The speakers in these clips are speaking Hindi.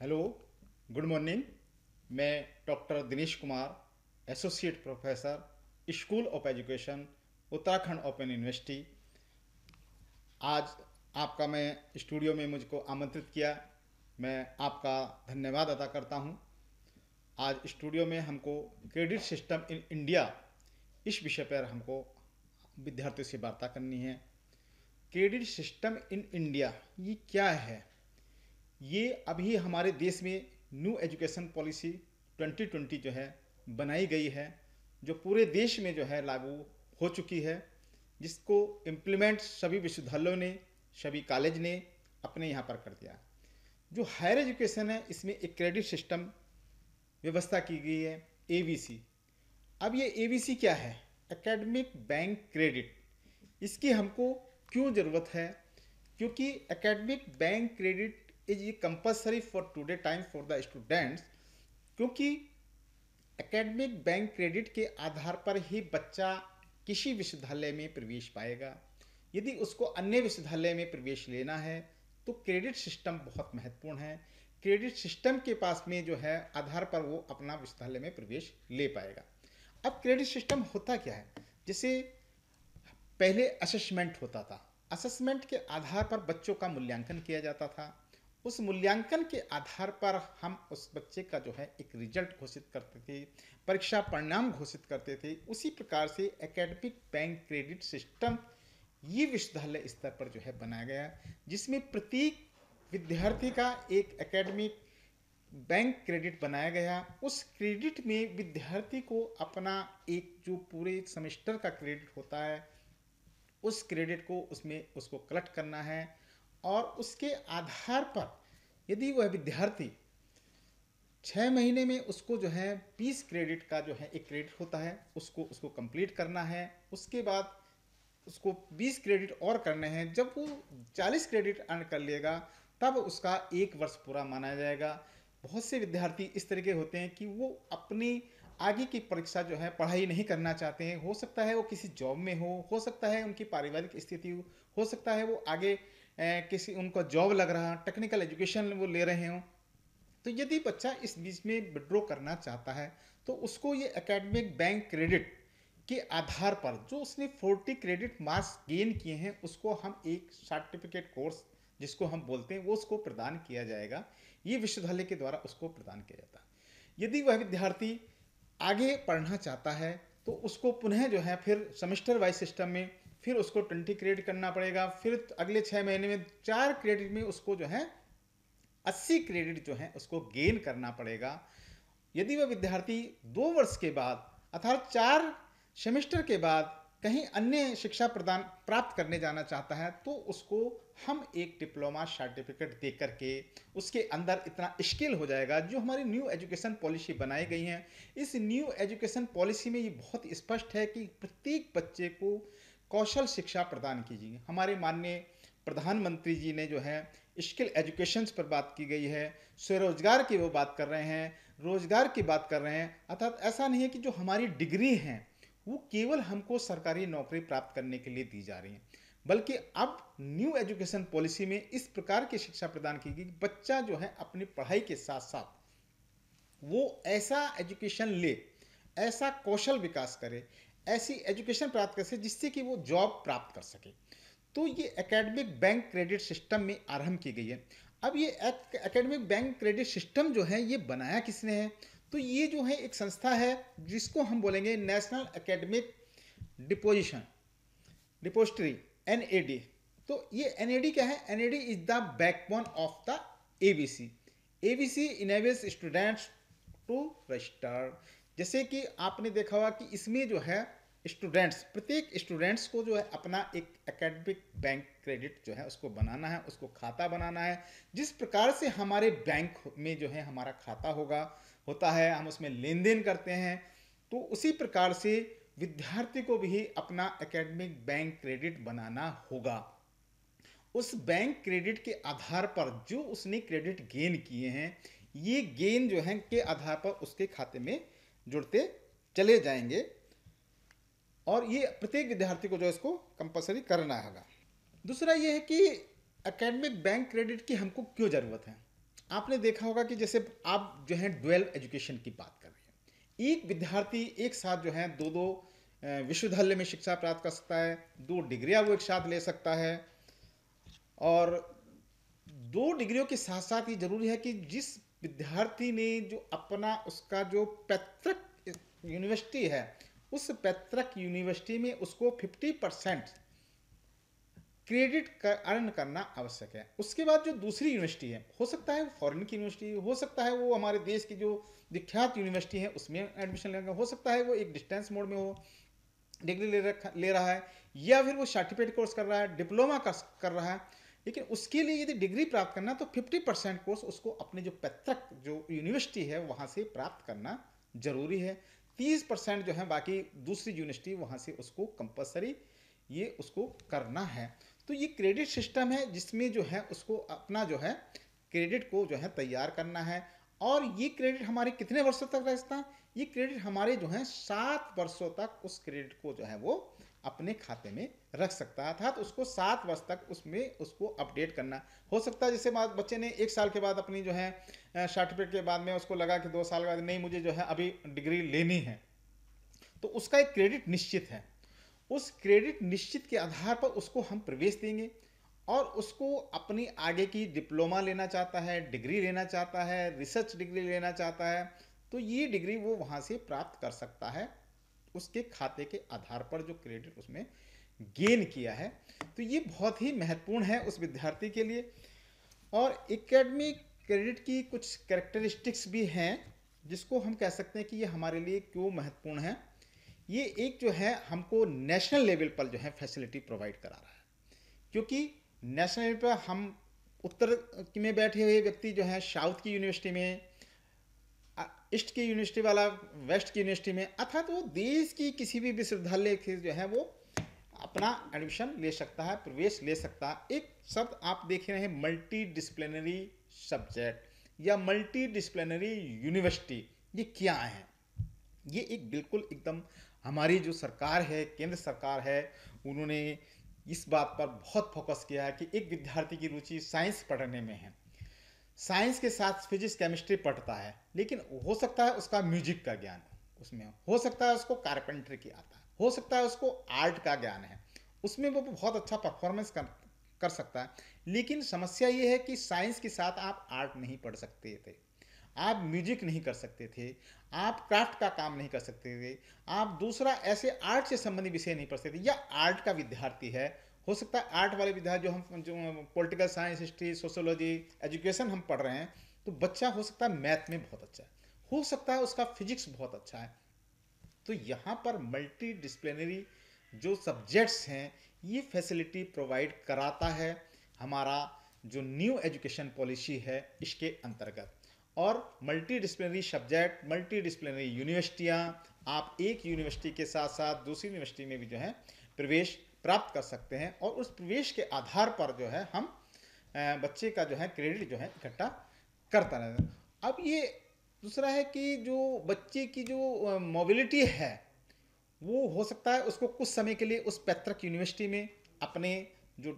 हेलो गुड मॉर्निंग मैं doctor Dinesh Kumar associate professor school of education Uttarakhand open university आज आपका मैं स्टूडियो में मुझको आमंत्रित किया। मैं आपका धन्यवाद अदा करता हूँ। आज स्टूडियो में हमको क्रेडिट सिस्टम इन इंडिया इस विषय पर हमको विद्यार्थियों से वार्ता करनी है। क्रेडिट सिस्टम इन इंडिया ये क्या है? ये अभी हमारे देश में न्यू एजुकेशन पॉलिसी 2020 जो है, बनाई गई है, जो पूरे देश में जो है लागू हो चुकी है, जिसको इम्प्लीमेंट सभी विश्वविद्यालयों ने, सभी कॉलेज ने अपने यहाँ पर कर दिया। जो हायर एजुकेशन है, इसमें एक क्रेडिट सिस्टम व्यवस्था की गई है ए अब ये ए क्या है? एकेडमिक बैंक क्रेडिट इसकी हमको क्यों ज़रूरत है? क्योंकि academic bank credit is compulsory for today time for the students क्योंकि एकेडमिक बैंक क्रेडिट के आधार पर ही बच्चा किसी विश्वविद्यालय में प्रवेश पाएगा। यदि उसको अन्य विश्वविद्यालय में प्रवेश लेना है तो क्रेडिट सिस्टम बहुत महत्वपूर्ण है। क्रेडिट सिस्टम के पास में जो है, आधार पर वो अपना विश्वविद्यालय में प्रवेश ले पाएगा। अब क्रेडिट सिस्टम होता क्या है? जैसे पहले असेसमेंट होता था। असेसमेंट के आधार पर बच्चों का मूल्यांकन किया जाता था। उस मूल्यांकन के आधार पर हम उस बच्चे का जो है एक रिज़ल्ट घोषित करते थे, परीक्षा परिणाम घोषित करते थे। उसी प्रकार से एकेडमिक बैंक क्रेडिट सिस्टम ये विश्वविद्यालय स्तर पर जो है बनाया गया, जिसमें प्रत्येक विद्यार्थी का एक एकेडमिक बैंक क्रेडिट बनाया गया। उस क्रेडिट में विद्यार्थी को अपना एक जो पूरे सेमेस्टर का क्रेडिट होता है, उस क्रेडिट को उसमें उसको कलेक्ट करना है। और उसके आधार पर यदि वह विद्यार्थी छः महीने में उसको जो है बीस क्रेडिट का जो है एक क्रेडिट होता है, उसको उसको कंप्लीट करना है, उसके बाद उसको बीस क्रेडिट और करने हैं, जब वो चालीस क्रेडिट अर्न कर लेगा, तब उसका एक वर्ष पूरा माना जाएगा। बहुत से विद्यार्थी इस तरीके होते हैं कि वो अपनी आगे की परीक्षा जो है पढ़ाई नहीं करना चाहते हैं। हो सकता है वो किसी जॉब में हो हो सकता है उनकी पारिवारिक स्थिति हो सकता है वो आगे किसी उनको जॉब लग रहा टेक्निकल एजुकेशन वो ले रहे हों। तो यदि बच्चा इस बीच में विड्रॉ करना चाहता है तो उसको ये एकेडमिक बैंक क्रेडिट के आधार पर जो उसने 40 क्रेडिट मार्क्स गेन किए हैं, उसको हम एक सर्टिफिकेट कोर्स जिसको हम बोलते हैं, वो उसको प्रदान किया जाएगा। ये विश्वविद्यालय के द्वारा उसको प्रदान किया जाता है। यदि वह विद्यार्थी आगे पढ़ना चाहता है तो उसको पुनः जो है फिर सेमेस्टर वाइज सिस्टम में फिर उसको ट्वेंटी क्रेडिट करना पड़ेगा, फिर अगले छः महीने में चार क्रेडिट में उसको जो है, अस्सी क्रेडिट जो है उसको गेन करना पड़ेगा। यदि वह विद्यार्थी दो वर्ष के बाद अर्थात चार सेमेस्टर के बाद कहीं अन्य शिक्षा प्रदान प्राप्त करने जाना चाहता है तो उसको हम एक डिप्लोमा सर्टिफिकेट दे करके उसके अंदर इतना स्किल हो जाएगा जो हमारी न्यू एजुकेशन पॉलिसी बनाई गई है। इस न्यू एजुकेशन पॉलिसी में ये बहुत स्पष्ट है कि प्रत्येक बच्चे को कौशल शिक्षा प्रदान कीजिए। हमारे माननीय प्रधानमंत्री जी ने जो है, स्किल एजुकेशन पर बात की गई है, स्वरोजगार की वो बात कर रहे हैं, रोज़गार की बात कर रहे हैं। अर्थात ऐसा नहीं है कि जो हमारी डिग्री हैं, वो केवल हमको सरकारी नौकरी प्राप्त करने के लिए दी जा रही है, बल्कि अब न्यू एजुकेशन पॉलिसी में इस प्रकार की शिक्षा प्रदान की गई बच्चा जो है अपनी पढ़ाई के साथ साथ वो ऐसा एजुकेशन ले, ऐसा कौशल विकास करे ऐसी एजुकेशन प्राप्त कर सके जिससे कि वो जॉब प्राप्त कर सके। तो ये एकेडमिक बैंक क्रेडिट सिस्टम में आरंभ की गई है। अब ये एकेडमिक बैंक क्रेडिट सिस्टम जो है, ये बनाया किसने है? तो ये जो है एक संस्था है, जिसको हम बोलेंगे national academic deposition depository N तो ये एनएडी क्या है? NAD is the backbone of the A B C A B C enables students to register जैसे कि आपने देखा होगा कि इसमें जो है स्टूडेंट्स, प्रत्येक स्टूडेंट्स को जो है अपना एक एकेडमिक बैंक क्रेडिट जो है उसको बनाना है, उसको खाता बनाना है। जिस प्रकार से हमारे बैंक में जो है हमारा खाता होगा, होता है, हम उसमें लेन देन करते हैं तो उसी प्रकार से विद्यार्थी को भी अपना एकेडमिक बैंक क्रेडिट बनाना होगा। उस बैंक क्रेडिट के आधार पर जो उसने क्रेडिट गेन किए हैं, ये गेन जो है के आधार पर उसके खाते में जुड़ते चले जाएँगे। और ये प्रत्येक विद्यार्थी को जो इसको कंपलसरी करना होगा। दूसरा ये है कि एकेडमिक बैंक क्रेडिट की हमको क्यों ज़रूरत है? आपने देखा होगा कि जैसे आप जो है डुअल एजुकेशन की बात कर रहे हैं। एक विद्यार्थी एक साथ जो है दो दो विश्वविद्यालय में शिक्षा प्राप्त कर सकता है, दो डिग्रियाँ वो एक साथ ले सकता है। और दो डिग्रियों के साथ साथ ये ज़रूरी है कि जिस विद्यार्थी ने जो अपना उसका जो पैतृक यूनिवर्सिटी है उस पैतृक यूनिवर्सिटी में उसको 50 परसेंट क्रेडिट कर, अर्न करना आवश्यक है। उसके बाद जो दूसरी यूनिवर्सिटी है हो सकता है फॉरेन की यूनिवर्सिटी हो सकता है वो हमारे देश की जो विख्यात यूनिवर्सिटी है उसमें एडमिशन लेगा हो सकता है वो एक डिस्टेंस मोड में हो डिग्री ले रखा ले रहा है या फिर वो सर्टिफिकेट कोर्स कर रहा है डिप्लोमा कर कर रहा है लेकिन उसके लिए यदि डिग्री प्राप्त करना तो 50 परसेंट कोर्स उसको अपने जो पैतृक जो यूनिवर्सिटी है वहाँ से प्राप्त करना ज़रूरी है। 30 परसेंट जो है बाकी दूसरी यूनिवर्सिटी वहाँ से उसको कंपलसरी ये उसको करना है। तो ये क्रेडिट सिस्टम है जिसमें जो है उसको अपना जो है क्रेडिट को जो है तैयार करना है। और ये क्रेडिट हमारे कितने वर्षों तक रहता है ये क्रेडिट हमारे जो है सात वर्षों तक उस क्रेडिट को जो है वो अपने खाते में रख सकता है अर्थात उसको सात वर्ष तक उसमें उसको अपडेट करना। हो सकता है जैसे बच्चे ने एक साल के बाद अपनी जो है सर्टिफिकेट के बाद में उसको लगा कि दो साल के बाद, नहीं, मुझे जो है अभी डिग्री लेनी है। तो उसका एक क्रेडिट निश्चित है। उस क्रेडिट निश्चित के आधार पर उसको हम प्रवेश देंगे और उसको अपनी आगे की डिप्लोमा लेना चाहता है डिग्री लेना चाहता है रिसर्च डिग्री लेना चाहता है तो ये डिग्री वो वहाँ से प्राप्त कर सकता है। उसके खाते के आधार पर जो क्रेडिट उसमें गेन किया है। तो ये बहुत ही महत्वपूर्ण है उस विद्यार्थी के लिए। और एकेडमिक क्रेडिट की कुछ कैरेक्टरिस्टिक्स भी हैं, जिसको हम कह सकते हैं कि ये हमारे लिए क्यों महत्वपूर्ण है। ये एक जो है, हमको नेशनल लेवल पर जो है फैसिलिटी प्रोवाइड करा रहा है। क्योंकि नेशनल लेवल पर हम उत्तर में बैठे हुए व्यक्ति जो है साउथ की यूनिवर्सिटी में ईस्ट की यूनिवर्सिटी वाला वेस्ट की यूनिवर्सिटी में, अर्थात वो देश की किसी भी विश्वविद्यालय के जो है वो अपना एडमिशन ले सकता है, प्रवेश ले सकता है। एक शब्द आप देख रहे हैं मल्टी डिसिप्लिनरी सब्जेक्ट या मल्टी डिसिप्लिनरी यूनिवर्सिटी ये क्या है? ये एक बिल्कुल एकदम हमारी जो सरकार है, केंद्र सरकार है, उन्होंने इस बात पर बहुत फोकस किया है कि एक विद्यार्थी की रुचि साइंस पढ़ने में है। साइंस के साथ फिजिक्स केमिस्ट्री पढ़ता है, लेकिन हो सकता है उसका म्यूज़िक का ज्ञान उसमें हो सकता है उसको कारपेंट्री की आता है, हो सकता है उसको आर्ट का ज्ञान है। उसमें वो बहुत अच्छा परफॉर्मेंस कर कर सकता है, लेकिन समस्या ये है कि साइंस के साथ आप आर्ट नहीं पढ़ सकते थे। आप म्यूज़िक नहीं कर सकते थे, आप क्राफ्ट का काम नहीं कर सकते थे, आप दूसरा ऐसे आर्ट से संबंधित विषय नहीं पढ़ सकते थे, या आर्ट का विद्यार्थी है हो सकता है आर्ट वाले विद्यार्थी जो हम, जो political science history sociology education हम पढ़ रहे हैं तो बच्चा हो सकता है मैथ में बहुत अच्छा है। हो सकता है उसका फिजिक्स बहुत अच्छा है। तो यहाँ पर मल्टी डिसिप्लिनरी जो सब्जेक्ट्स हैं, ये फैसिलिटी प्रोवाइड कराता है हमारा जो न्यू एजुकेशन पॉलिसी है इसके अंतर्गत। और multidisciplinary subject multidisciplinary यूनिवर्सिटियाँ आप एक यूनिवर्सिटी के साथ साथ दूसरी यूनिवर्सिटी में भी जो है, प्रवेश प्राप्त कर सकते हैं और उस प्रवेश के आधार पर जो है हम बच्चे का जो है क्रेडिट जो है इकट्ठा करता रहता अब ये दूसरा है कि जो बच्चे की जो मोबिलिटी है, वो हो सकता है उसको कुछ समय के लिए उस पैतृक यूनिवर्सिटी में अपने जो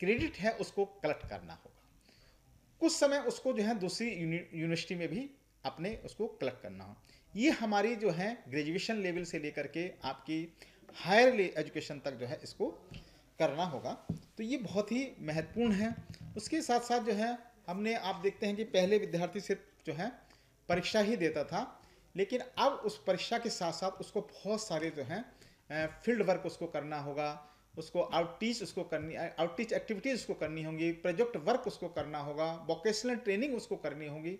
क्रेडिट है उसको कलेक्ट करना होगा। कुछ समय उसको जो है दूसरी यूनिवर्सिटी में भी अपने उसको कलेक्ट करना हो ये हमारी जो है ग्रेजुएशन लेवल से लेकर के आपकी हायर एजुकेशन तक जो है इसको करना होगा। तो ये बहुत ही महत्वपूर्ण है। उसके साथ साथ जो है, हमने, आप देखते हैं कि पहले विद्यार्थी सिर्फ़ जो है, परीक्षा ही देता था, लेकिन अब उस परीक्षा के साथ साथ उसको बहुत सारे जो है फ़ील्ड वर्क उसको करना होगा, उसको आउटटीच उसको करनी आउटटीच एक्टिविटीज़ उसको करनी होंगी, प्रोजेक्ट वर्क उसको करना होगा, वोकेशनल ट्रेनिंग उसको करनी होगी।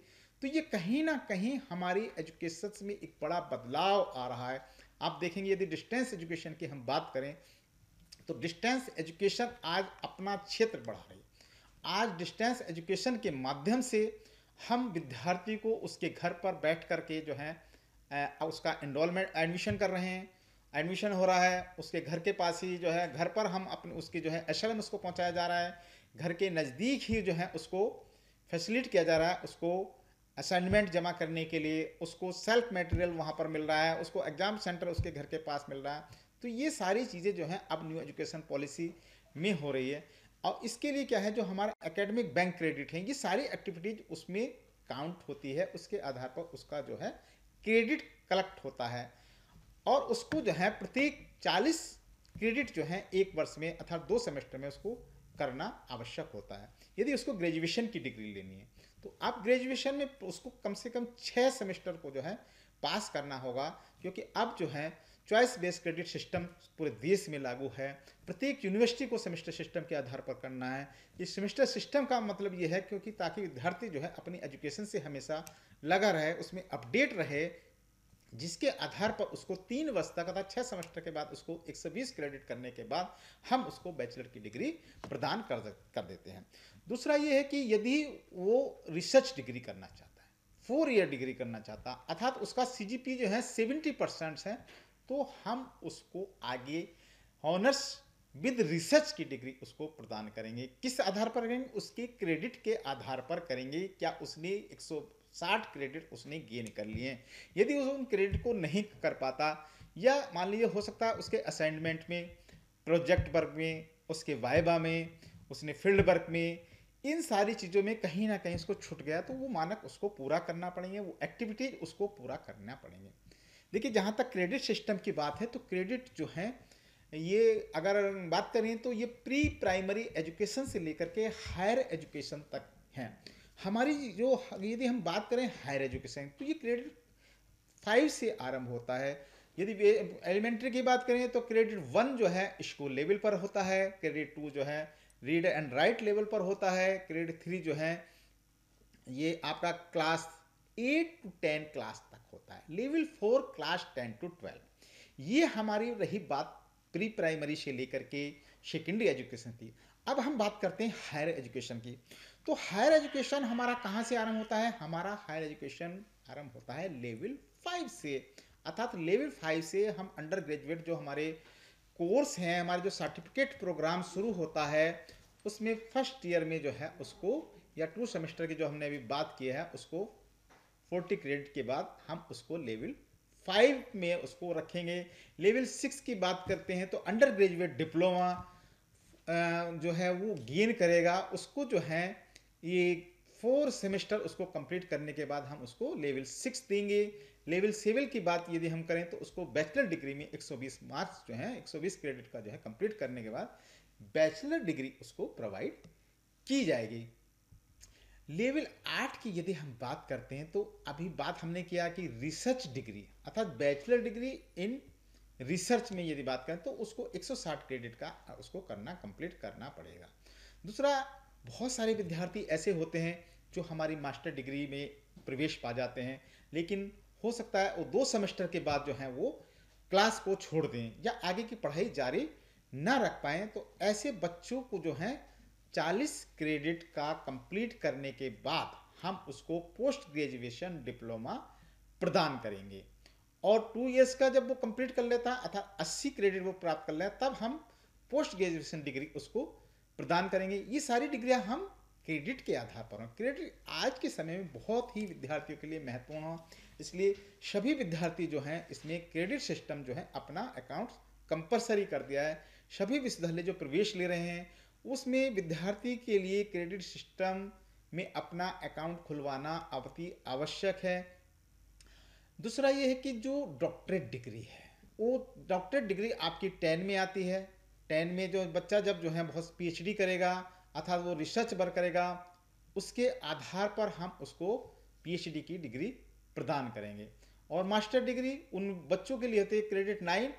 तो ये कहीं ना कहीं हमारी एजुकेशन में एक बड़ा बदलाव आ रहा है। आप देखेंगे यदि डिस्टेंस एजुकेशन की हम बात करें तो डिस्टेंस एजुकेशन आज अपना क्षेत्र बढ़ा रही आज डिस्टेंस एजुकेशन के माध्यम से हम विद्यार्थी को उसके घर पर बैठ करके जो है उसका इनरोलमेंट एडमिशन कर रहे हैं। एडमिशन हो रहा है, उसके घर के पास ही जो है, घर पर हम अपने उसकी जो है एशरम उसको पहुँचाया जा रहा है। घर के नज़दीक ही जो है, उसको फैसिलिट किया जा रहा है, उसको असाइनमेंट जमा करने के लिए उसको सेल्फ मटेरियल वहाँ पर मिल रहा है, उसको एग्ज़ाम सेंटर उसके घर के पास मिल रहा है। तो ये सारी चीज़ें जो हैं अब न्यू एजुकेशन पॉलिसी में हो रही है। और इसके लिए क्या है, जो हमारा एकेडमिक बैंक क्रेडिट है, ये सारी एक्टिविटीज़ उसमें काउंट होती है, उसके आधार पर उसका जो है क्रेडिट कलेक्ट होता है। और उसको जो है प्रत्येक 40 क्रेडिट जो है एक वर्ष में अर्थात दो सेमेस्टर में उसको करना आवश्यक होता है। यदि उसको ग्रेजुएशन की डिग्री लेनी है तो आप ग्रेजुएशन में उसको कम से कम छः सेमेस्टर को जो है पास करना होगा, क्योंकि अब जो है चॉइस बेस्ड क्रेडिट सिस्टम पूरे देश में लागू है। प्रत्येक यूनिवर्सिटी को सेमेस्टर सिस्टम के आधार पर करना है। इस सेमेस्टर सिस्टम का मतलब ये है, क्योंकि ताकि विद्यार्थी जो है अपनी एजुकेशन से हमेशा लगा रहे, उसमें अपडेट रहे जिसके आधार पर उसको तीन वर्ष तक अर्थात छः सेमेस्टर के बाद उसको 120 क्रेडिट करने के बाद हम उसको बैचलर की डिग्री प्रदान कर कर देते हैं। दूसरा ये है कि यदि वो रिसर्च डिग्री करना चाहता है, फोर ईयर डिग्री करना चाहता अर्थात उसका सीजीपी जो है सेवेंटी परसेंट है तो हम उसको आगे ऑनर्स विद रिसर्च की डिग्री उसको प्रदान करेंगे। किस आधार पर करेंगे? उसके क्रेडिट के आधार पर करेंगे। क्या उसने 160 क्रेडिट उसने गेन कर लिए यदि उस उन क्रेडिट को नहीं कर पाता, या मान लीजिए हो सकता है उसके असाइनमेंट में प्रोजेक्ट वर्क में, उसके वाइबा में, उसने फ़ील्ड वर्क में, इन सारी चीज़ों में कहीं ना कहीं उसको छूट गया तो वो मानक उसको पूरा करना पड़ेंगे, वो एक्टिविटीज़ उसको पूरा करना पड़ेंगे। देखिए, जहाँ तक क्रेडिट सिस्टम की बात है तो क्रेडिट जो है, ये अगर बात करें तो ये प्री प्राइमरी एजुकेशन से लेकर के हायर एजुकेशन तक हैं। हमारी जो यदि हम बात करें हायर एजुकेशन तो ये क्रेडिट फाइव से आरंभ होता है। यदि एलिमेंट्री की बात करें तो क्रेडिट वन जो है स्कूल लेवल पर होता है। क्रेडिट टू जो है रीड एंड राइट लेवल पर होता है। क्रेडिट थ्री जो है, ये आपका class eight to ten class तक होता है। Level four class ten to twelve ये हमारी रही बात प्री प्राइमरी से लेकर के सेकेंडरी एजुकेशन की अब हम बात करते हैं हायर एजुकेशन की। तो हायर एजुकेशन हमारा कहाँ से आरंभ होता है? हमारा हायर एजुकेशन आरंभ होता है लेवल फाइव से। अर्थात लेवल फाइव से हम अंडर ग्रेजुएट जो हमारे कोर्स हैं, हमारे जो सर्टिफिकेट प्रोग्राम शुरू होता है, उसमें फ़र्स्ट ईयर में जो है उसको, या टू सेमेस्टर की जो हमने अभी बात की है, उसको फोर्टी क्रेडिट के बाद हम उसको लेवल फाइव में उसको रखेंगे। लेवल सिक्स की बात करते हैं तो अंडर ग्रेजुएट डिप्लोमा जो है वो गेन करेगा। उसको जो है ये फोर सेमेस्टर उसको कंप्लीट करने के बाद हम उसको लेवल सिक्स देंगे। लेवल सेवन की बात यदि हम करें तो उसको बैचलर डिग्री में 120 मार्क्स जो है 120 क्रेडिट का जो है कंप्लीट करने के बाद बैचलर डिग्री उसको प्रोवाइड की जाएगी। लेवल आठ की यदि हम बात करते हैं तो अभी बात हमने किया कि रिसर्च डिग्री अर्थात बैचलर डिग्री इन रिसर्च में यदि बात करें तो उसको 160 क्रेडिट का उसको करना कंप्लीट करना पड़ेगा। दूसरा बहुत सारे विद्यार्थी ऐसे होते हैं जो हमारी मास्टर डिग्री में प्रवेश पा जाते हैं, लेकिन हो सकता है वो दो सेमेस्टर के बाद जो है वो क्लास को छोड़ दें या आगे की पढ़ाई जारी ना रख पाएँ। तो ऐसे बच्चों को जो है 40 क्रेडिट का कंप्लीट करने के बाद हम उसको पोस्ट ग्रेजुएशन डिप्लोमा प्रदान करेंगे। और टू इयर्स का जब वो कंप्लीट कर लेता है अर्थात 80 क्रेडिट वो प्राप्त कर लेता तब हम पोस्ट ग्रेजुएशन डिग्री उसको प्रदान करेंगे। ये सारी डिग्रियाँ हम क्रेडिट के आधार पर हों। क्रेडिट आज के समय में बहुत ही विद्यार्थियों के लिए महत्वपूर्ण हो। इसलिए सभी विद्यार्थी जो हैं, इसमें क्रेडिट सिस्टम जो है, अपना अकाउंट कंपलसरी कर दिया है। सभी विश्वविद्यालय जो प्रवेश ले रहे हैं, उसमें विद्यार्थी के लिए क्रेडिट सिस्टम में अपना अकाउंट खुलवाना अति आवश्यक है। दूसरा ये है कि जो डॉक्टरेट डिग्री है, वो डॉक्टरेट डिग्री आपकी टेन में आती है टेन में जो बच्चा जब जो है बहुत पीएचडी करेगा, अर्थात वो रिसर्च वर्क करेगा, उसके आधार पर हम उसको पीएचडी की डिग्री प्रदान करेंगे। और मास्टर डिग्री उन बच्चों के लिए होते क्रेडिट नाइन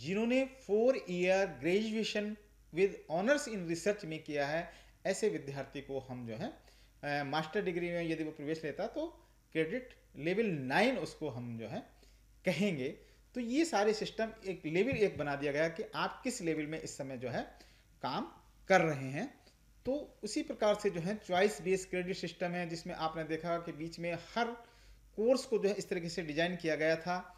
जिन्होंने four year graduation with honours in research में किया है, ऐसे विद्यार्थी को हम जो है मास्टर डिग्री में यदि वो प्रवेश लेता तो क्रेडिट लेवल नाइन उसको हम जो है कहेंगे। तो ये सारे सिस्टम एक लेवल एक बना दिया गया कि आप किस लेवल में इस समय जो है काम कर रहे हैं। तो उसी प्रकार से जो है चॉइस बेस्ड क्रेडिट सिस्टम है, जिसमें आपने देखा कि बीच में हर कोर्स को जो है इस तरीके से डिज़ाइन किया गया था।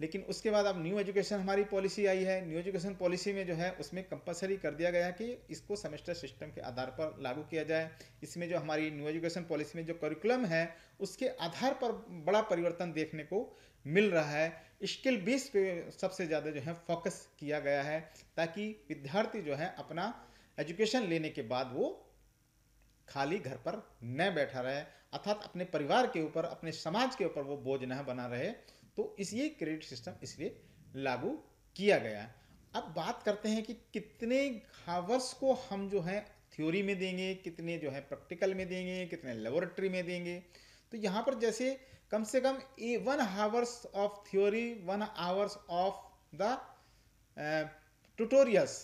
लेकिन उसके बाद अब न्यू एजुकेशन हमारी पॉलिसी आई है। न्यू एजुकेशन पॉलिसी में जो है उसमें कंपलसरी कर दिया गया है कि इसको सेमेस्टर सिस्टम के आधार पर लागू किया जाए। इसमें जो हमारी न्यू एजुकेशन पॉलिसी में जो करिकुलम है, उसके आधार पर बड़ा परिवर्तन देखने को मिल रहा है। स्किल बेस पे सबसे ज़्यादा जो है फोकस किया गया है ताकि विद्यार्थी जो है अपना एजुकेशन लेने के बाद वो खाली घर पर न बैठा रहे, अर्थात अपने परिवार के ऊपर, अपने समाज के ऊपर वो बोझ न बना रहे। तो इस ये क्रेडिट सिस्टम इसलिए लागू किया गया है। अब बात करते हैं कि कितने हावर्स को हम जो है थ्योरी में देंगे, कितने जो है प्रैक्टिकल में देंगे, कितने लेबोरेटरी में देंगे। तो यहाँ पर जैसे कम से कम a one hours of theory one hours of the tutorials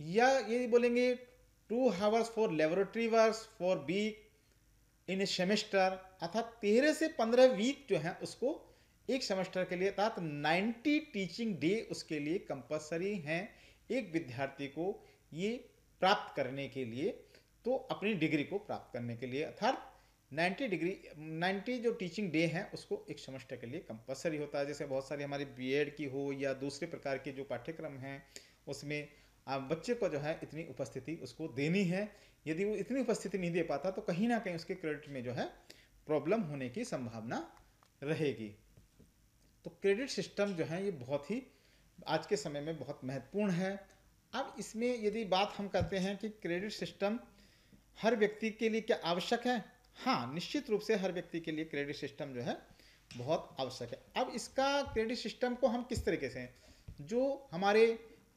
या ये बोलेंगे two hours for laboratory hours for week in semester अर्थात तेरह से पंद्रह वीक जो है उसको एक सेमेस्टर के लिए, अर्थात 90 टीचिंग डे उसके लिए कंपलसरी हैं एक विद्यार्थी को ये प्राप्त करने के लिए तो अपनी डिग्री को प्राप्त करने के लिए, अर्थात 90 डिग्री 90 जो टीचिंग डे हैं, उसको एक सेमेस्टर के लिए कंपलसरी होता है। जैसे बहुत सारी हमारी बीएड की हो या दूसरे प्रकार के जो पाठ्यक्रम हैं, उसमें बच्चे को जो है इतनी उपस्थिति उसको देनी है। यदि वो इतनी उपस्थिति नहीं दे पाता तो कहीं ना कहीं उसके क्रेडिट में जो है प्रॉब्लम होने की संभावना रहेगी। तो क्रेडिट सिस्टम जो है, ये बहुत ही आज के समय में बहुत महत्वपूर्ण है। अब इसमें यदि बात हम करते हैं कि क्रेडिट सिस्टम हर व्यक्ति के लिए क्या आवश्यक है? हाँ निश्चित रूप से हर व्यक्ति के लिए क्रेडिट सिस्टम जो है बहुत आवश्यक है। अब इसका क्रेडिट सिस्टम को हम किस तरीके से, जो हमारे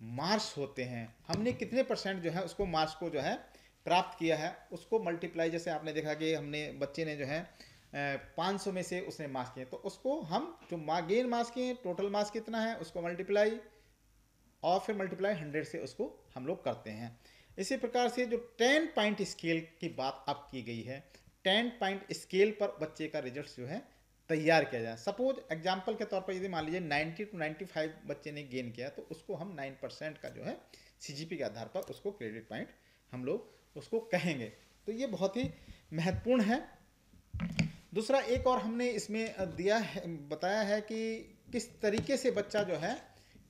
मार्क्स होते हैं, हमने कितने परसेंट जो है उसको मार्क्स को जो है प्राप्त किया है, उसको मल्टीप्लाई, जैसे आपने देखा कि हमने, बच्चे ने जो है पाँच सौ में से उसने मार्क्स किए तो उसको हम जो गेन मार्क्स किए टोटल मार्क्स कितना है, उसको मल्टीप्लाई और फिर मल्टीप्लाई हंड्रेड से उसको हम लोग करते हैं। इसी प्रकार से जो टेन पॉइंट स्केल की बात अब की गई है टेन पॉइंट स्केल पर बच्चे का रिज़ल्ट जो है तैयार किया जाए। सपोज़ एग्ज़ाम्पल के तौर पर यदि मान लीजिए 90 टू 95 बच्चे ने गेन किया तो उसको हम 9 परसेंट का जो है सीजीपी के आधार पर उसको क्रेडिट पॉइंट हम लोग उसको कहेंगे। तो ये बहुत ही महत्वपूर्ण है। दूसरा, एक और हमने इसमें दिया है, बताया है कि किस तरीके से बच्चा जो है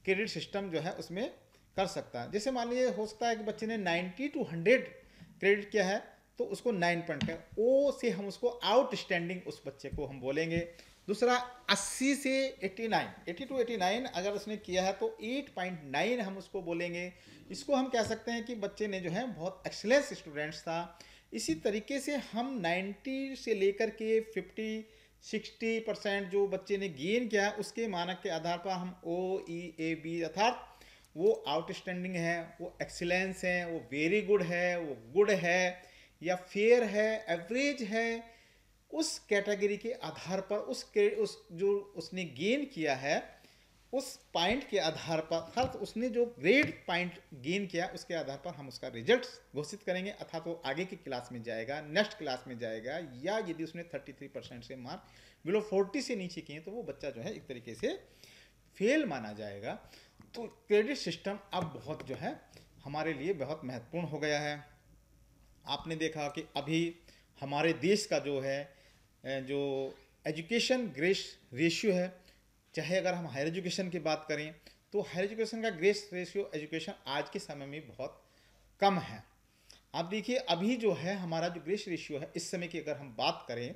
क्रेडिट सिस्टम जो है उसमें कर सकता है। जैसे मान लीजिए हो सकता है कि बच्चे ने 90 टू 100 क्रेडिट किया है तो उसको नाइन पॉइंट का ओ से हम उसको आउटस्टैंडिंग उस बच्चे को हम बोलेंगे। दूसरा 80 से 89 80 टू 89 अगर उसने किया है तो 8.9 हम उसको बोलेंगे। इसको हम कह सकते हैं कि बच्चे ने जो है बहुत एक्सलेंस स्टूडेंट्स था। इसी तरीके से हम 90 से लेकर के 50 60 परसेंट जो बच्चे ने गेन किया है, उसके मानक के आधार पर हम ओ ई ए बी अर्थात वो आउटस्टैंडिंग है, वो एक्सीलेंस है, वो वेरी गुड है, वो गुड है। या फेयर है एवरेज है, उस कैटेगरी के आधार पर, उस उस जो उसने गेन किया है, उस पॉइंट के आधार पर, अर्थात उसने जो ग्रेड पॉइंट गेन किया, उसके आधार पर हम उसका रिज़ल्ट घोषित करेंगे, अर्थात वो आगे की क्लास में जाएगा नेक्स्ट क्लास में जाएगा, या यदि उसने 33 परसेंट से मार्क बिलो 40 से नीचे किए तो वो बच्चा जो है एक तरीके से फेल माना जाएगा। तो क्रेडिट सिस्टम अब बहुत जो है, हमारे लिए बहुत महत्वपूर्ण हो गया है। आपने देखा कि अभी हमारे देश का जो है जो एजुकेशन ग्रेस रेशियो है, चाहे अगर हम हायर एजुकेशन की बात करें तो हायर एजुकेशन का ग्रेस रेशियो एजुकेशन आज के समय में बहुत कम है। आप देखिए, अभी जो है हमारा जो ग्रेस रेशियो है, इस समय की अगर हम बात करें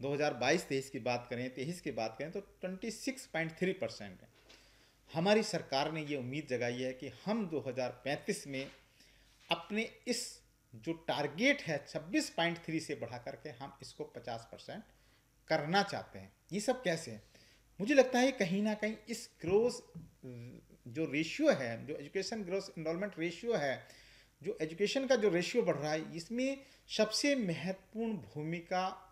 2022-23 की बात करें, तेईस की बात करें तो 26.3 परसेंट है। हमारी सरकार ने ये उम्मीद जगाई है कि हम 2035 में अपने इस जो टारगेट है 26.3 से बढ़ा करके हम इसको 50 परसेंट करना चाहते हैं। ये सब कैसे है? मुझे लगता है कहीं ना कहीं इस ग्रोस जो रेशियो है, जो एजुकेशन ग्रोस इनरोलमेंट रेशियो है, जो एजुकेशन का जो रेशियो बढ़ रहा है, इसमें सबसे महत्वपूर्ण भूमिका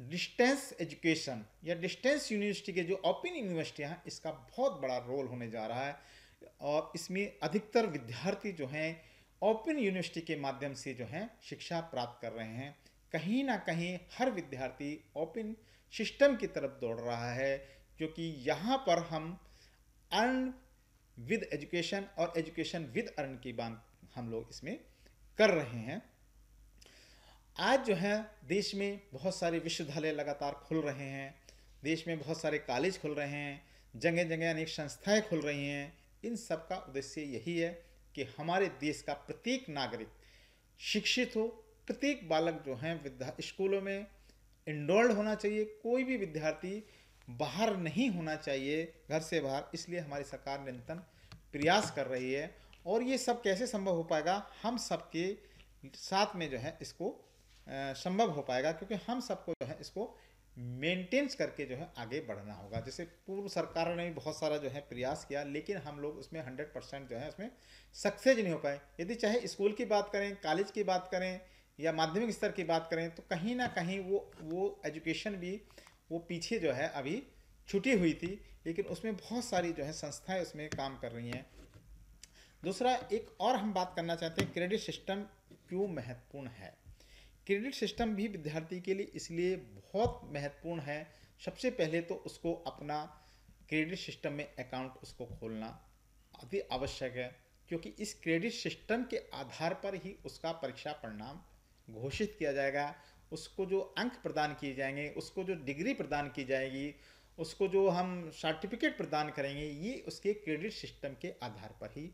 डिस्टेंस एजुकेशन या डिस्टेंस यूनिवर्सिटी के जो ओपन यूनिवर्सिटियाँ हैं, इसका बहुत बड़ा रोल होने जा रहा है। और इसमें अधिकतर विद्यार्थी जो हैं ओपन यूनिवर्सिटी के माध्यम से जो हैं शिक्षा प्राप्त कर रहे हैं। कहीं ना कहीं हर विद्यार्थी ओपन सिस्टम की तरफ़ दौड़ रहा है क्योंकि यहाँ पर हम अर्न विद एजुकेशन और एजुकेशन विद अर्न की बात हम लोग इसमें कर रहे हैं। आज जो है देश में बहुत सारे विश्वविद्यालय लगातार खुल रहे हैं, देश में बहुत सारे कॉलेज खुल रहे हैं जगह जगह अनेक संस्थाएँ खुल रही हैं। इन सब का उद्देश्य यही है कि हमारे देश का प्रत्येक नागरिक शिक्षित हो, प्रत्येक बालक जो हैं स्कूलों में इनरोल्ड होना चाहिए, कोई भी विद्यार्थी बाहर नहीं होना चाहिए घर से बाहर, इसलिए हमारी सरकार निरंतर प्रयास कर रही है। और ये सब कैसे संभव हो पाएगा? हम सबके साथ में जो है इसको संभव हो पाएगा, क्योंकि हम सबको जो है इसको मेंटेन्स करके जो है आगे बढ़ना होगा। जैसे पूर्व सरकार ने भी बहुत सारा जो है प्रयास किया, लेकिन हम लोग उसमें हंड्रेड परसेंट जो है उसमें सक्सेस नहीं हो पाए। यदि चाहे स्कूल की बात करें कॉलेज की बात करें, या माध्यमिक स्तर की बात करें तो कहीं ना कहीं वो वो एजुकेशन भी, वो पीछे जो है अभी छुटी हुई थी, लेकिन उसमें बहुत सारी जो है संस्थाएँ उसमें काम कर रही हैं। दूसरा, एक और हम बात करना चाहते हैं क्रेडिट सिस्टम क्यों महत्वपूर्ण है? क्रेडिट सिस्टम भी विद्यार्थी के लिए इसलिए बहुत महत्वपूर्ण है। सबसे पहले तो उसको अपना क्रेडिट सिस्टम में अकाउंट उसको खोलना अति आवश्यक है, क्योंकि इस क्रेडिट सिस्टम के आधार पर ही उसका परीक्षा परिणाम घोषित किया जाएगा। उसको जो अंक प्रदान किए जाएँगे, उसको जो डिग्री प्रदान की जाएगी, उसको जो हम सर्टिफिकेट प्रदान करेंगे, ये उसके क्रेडिट सिस्टम के आधार पर ही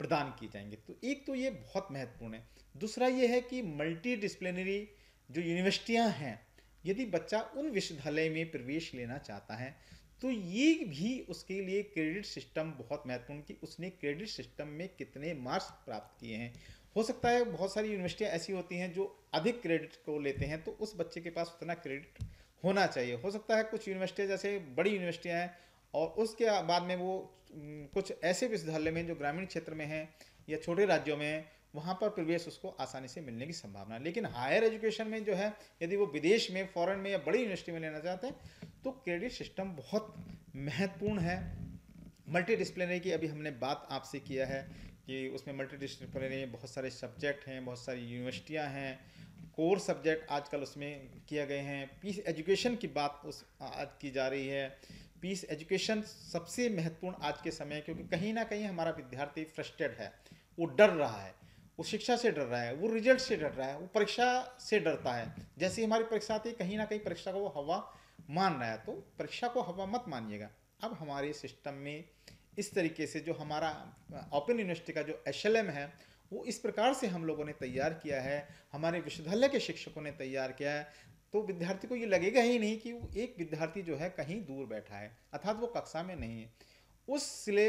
प्रदान किए जाएँगे। तो एक तो ये बहुत महत्वपूर्ण है। दूसरा ये है कि मल्टी डिसिप्लिनरी जो यूनिवर्सिटियाँ हैं, यदि बच्चा उन विश्वविद्यालय में प्रवेश लेना चाहता है तो ये भी उसके लिए क्रेडिट सिस्टम बहुत महत्वपूर्ण कि उसने क्रेडिट सिस्टम में कितने मार्क्स प्राप्त किए हैं। हो सकता है बहुत सारी यूनिवर्सिटियाँ ऐसी होती हैं जो अधिक क्रेडिट को लेते हैं तो उस बच्चे के पास उतना क्रेडिट होना चाहिए। हो सकता है कुछ यूनिवर्सिटियाँ जैसे बड़ी यूनिवर्सिटियाँ हैं, और उसके बाद में वो कुछ ऐसे विश्वविद्यालय में जो ग्रामीण क्षेत्र में हैं या छोटे राज्यों में वहाँ पर प्रवेश उसको आसानी से मिलने की संभावना है। लेकिन हायर एजुकेशन में जो है, यदि वो विदेश में फॉरेन में या बड़ी यूनिवर्सिटी में लेना चाहते हैं तो क्रेडिट सिस्टम बहुत महत्वपूर्ण है। मल्टी डिसिप्लिनरी की अभी हमने बात आपसे किया है कि उसमें मल्टी डिसिप्लिनरी बहुत सारे सब्जेक्ट हैं, बहुत सारी यूनिवर्सिटियाँ हैं कोर सब्जेक्ट आजकल उसमें किया गए हैं। पीस एजुकेशन की बात उस आज की जा रही है। पीस एजुकेशन सबसे महत्वपूर्ण आज के समय क्योंकि कहीं ना कहीं हमारा विद्यार्थी फ्रस्ट्रेड है। वो डर रहा है, वो शिक्षा से डर रहा है, वो रिज़ल्ट से डर रहा है, वो परीक्षा से डरता है। जैसे हमारी परीक्षा आती है, कहीं ना कहीं परीक्षा को वो हवा मान रहा है। तो परीक्षा को हवा मत मानिएगा। अब हमारे सिस्टम में इस तरीके से जो हमारा ओपन यूनिवर्सिटी का जो एच है, वो इस प्रकार से हम लोगों ने तैयार किया है। हमारे विश्वविद्यालय के शिक्षकों ने तैयार किया है। तो विद्यार्थी को ये लगेगा ही नहीं कि एक विद्यार्थी जो है कहीं दूर बैठा है, अर्थात वो कक्षा में नहीं है। उस सिले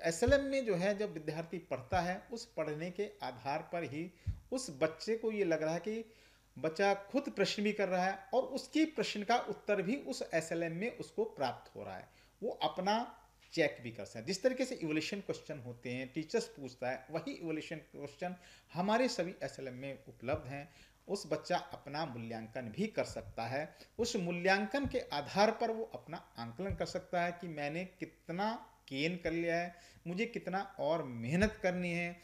एस में जो है जब विद्यार्थी पढ़ता है, उस पढ़ने के आधार पर ही उस बच्चे को ये लग रहा है कि बच्चा खुद प्रश्न भी कर रहा है और उसकी प्रश्न का उत्तर भी उस एसएलएम में उसको प्राप्त हो रहा है। वो अपना चेक भी कर सकते हैं। जिस तरीके से इवोल्यूशन क्वेश्चन होते हैं टीचर्स पूछता है, वही इवोल्यूशन क्वेश्चन हमारे सभी एस में उपलब्ध हैं। उस बच्चा अपना मूल्यांकन भी कर सकता है। उस मूल्यांकन के आधार पर वो अपना आंकलन कर सकता है कि मैंने कितना गेन कर लिया है, मुझे कितना और मेहनत करनी है।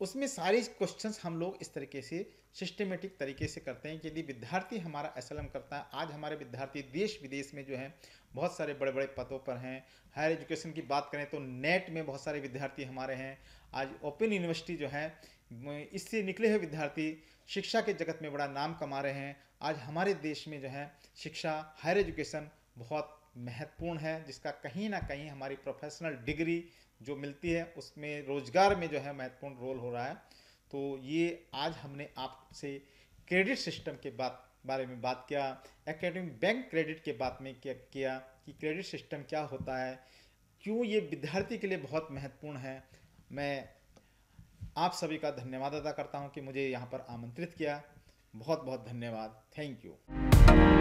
उसमें सारी क्वेश्चंस हम लोग इस तरीके से सिस्टमेटिक तरीके से करते हैं कि यदि विद्यार्थी हमारा एस करता है, आज हमारे विद्यार्थी देश विदेश में जो है बहुत सारे बड़े बड़े पदों पर हैं। हायर एजुकेशन की बात करें तो नेट में बहुत सारे विद्यार्थी हमारे हैं। आज ओपन यूनिवर्सिटी जो है इससे निकले हुए विद्यार्थी शिक्षा के जगत में बड़ा नाम कमा रहे हैं। आज हमारे देश में जो है, शिक्षा, हायर एजुकेशन बहुत महत्वपूर्ण है, जिसका कहीं ना कहीं हमारी प्रोफेशनल डिग्री जो मिलती है, उसमें रोज़गार में जो है महत्वपूर्ण रोल हो रहा है। तो ये आज हमने आपसे क्रेडिट सिस्टम के बात बारे में बात किया एकेडमिक बैंक क्रेडिट के बात में क्या कि क्रेडिट सिस्टम क्या होता है, क्यों ये विद्यार्थी के लिए बहुत महत्वपूर्ण है। मैं आप सभी का धन्यवाद अदा करता हूँ कि मुझे यहाँ पर आमंत्रित किया। बहुत बहुत धन्यवाद। Thank you.